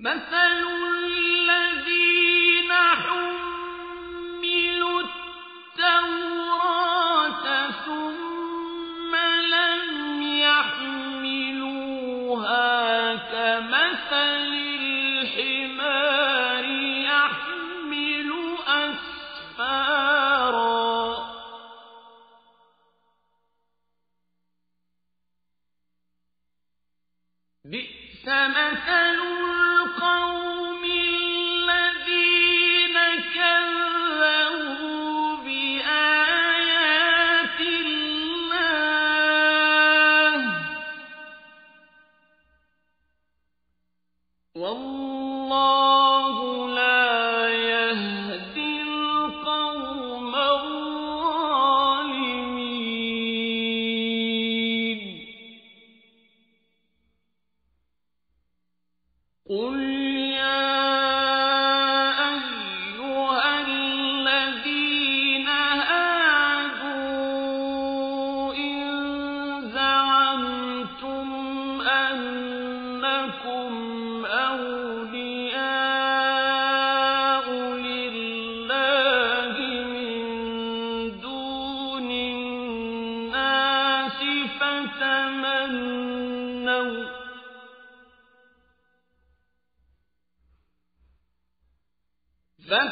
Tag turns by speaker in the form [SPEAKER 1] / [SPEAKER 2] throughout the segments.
[SPEAKER 1] مثل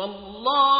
[SPEAKER 1] والله